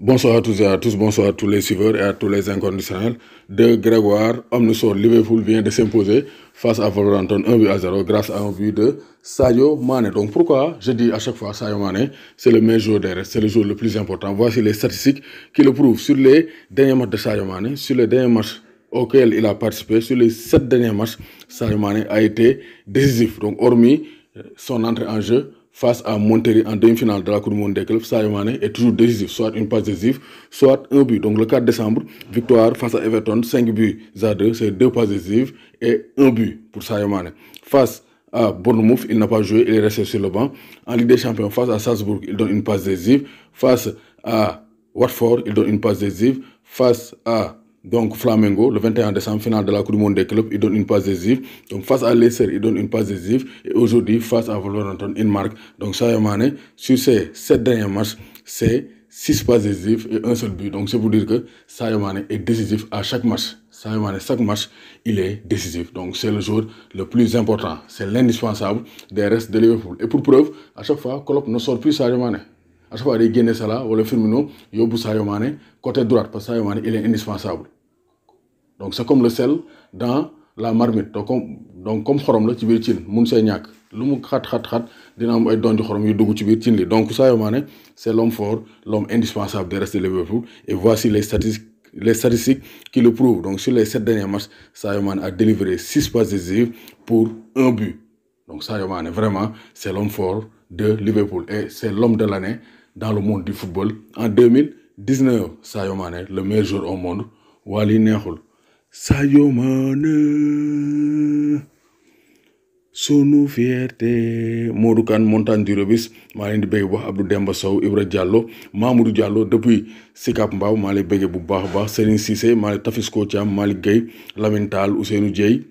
Bonsoir à tous et à tous, bonsoir à tous les suiveurs et à tous les inconditionnels de Grégoire. Omnisor Liverpool vient de s'imposer face à Wolverhampton 1 but à 0 grâce à un but de Sadio Mane. Donc pourquoi je dis à chaque fois Sadio Mane, c'est le meilleur joueur des restes, c'est le joueur le plus important. Voici les statistiques qui le prouvent sur les derniers matchs de Sadio Mane, sur les derniers matchs auxquels il a participé, sur les sept derniers matchs, Sadio Mane a été décisif. Donc hormis son entrée en jeu, face à Monterrey en demi-finale de la Coupe du Monde des clubs, Sadio est toujours décisif, soit une passe décisive, soit un but. Donc le 4 décembre, victoire face à Everton, 5 buts à 2, c'est deux passes décisives et un but pour Sadio. Face à Bournemouth, il n'a pas joué, il est resté sur le banc. En Ligue des Champions, face à Salzbourg, il donne une passe décisive. Face à Watford, il donne une passe décisive. Face à donc Flamengo, le 21 décembre, finale de la Coupe du Monde des clubs, il donne une passe décisive. Donc face à Leicester, il donne une passe décisive. Et aujourd'hui, face à Wolverhampton, il marque. Donc Sadio sur ces sept derniers matchs, c'est six passes décisives et un seul but. Donc c'est pour dire que Sadio est décisif à chaque match. Sadio chaque match, il est décisif. Donc c'est le joueur le plus important. C'est l'indispensable des restes de Liverpool. Et pour preuve, à chaque fois, Klopp ne sort plus Sadio. À chaque fois, il gagne Salah ou le Firmino, il Sadio Mane côté droite parce que Sadio il est indispensable. Donc c'est comme le sel dans la marmite. Donc comme donc comme xorom la ci biir cin mun see ñàkk. Lu mu xat xat xat dina am ay donji xorom yu dugg ci biir li. Donc Sadio c'est l'homme fort l'homme indispensable des restes de Liverpool et voici les statistiques les statistiques qui le prouvent. Donc sur les sept derniers matchs Sadio a délivré six passes décisives pour un but. Donc Sadio vraiment c'est l'homme fort de Liverpool. Et c'est l'homme de l'année dans le monde du football. En 2019 Sadio le meilleur joueur au monde. Waa lii Sadio Mané. Sunu fierté. Modou Kane montagne du Rebis maa leen di bëgg bu baax Abdou Demba Sow Ibra Diallo Mamadou Diallo depuis Sicap Mbao. Maa leen bëgg bu baax baax Serigne Cissé maa lay Tafisco Thiam Malick Gueye Lamine Tall Ousseynou Dieye.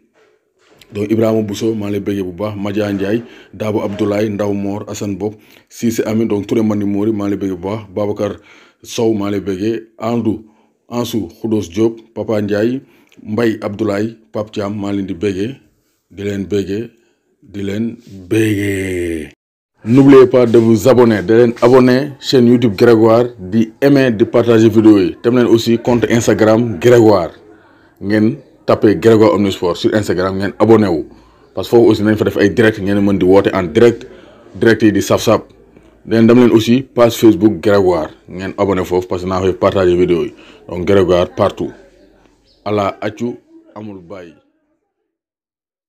Donc Ibrahima Bousso maa lay bëggee bu baax Madia Ndiaye Dabo Ndaw Moor Assane Bopp Cissé Amin donc Touré Mandi Mori maa lay bëggee bu baax Babacar Sow maa lay bëggee Andou Ansou Khoudos Diop Papa Ndiaye Abdoulaye Pape Thiam maa leen di bëggee di. N'oubliez pas de vous abonner de leen abonner chaîne YouTube Grégoire di aimer di partager vidéo yi leen aussi compte Instagram Grégoire ngeen. tapez Grégoire Omnisport sur Instagram ngeen abonné wu parce que foofu aussi nañ fa def direct ngeen mën di en direct direct di leen dem leen aussi page Facebook Grégoire. Ngeen abonné foofu parce que naa fay partager vidéo yi. Donc Grégoire partout. Ala accu amul bàyyi.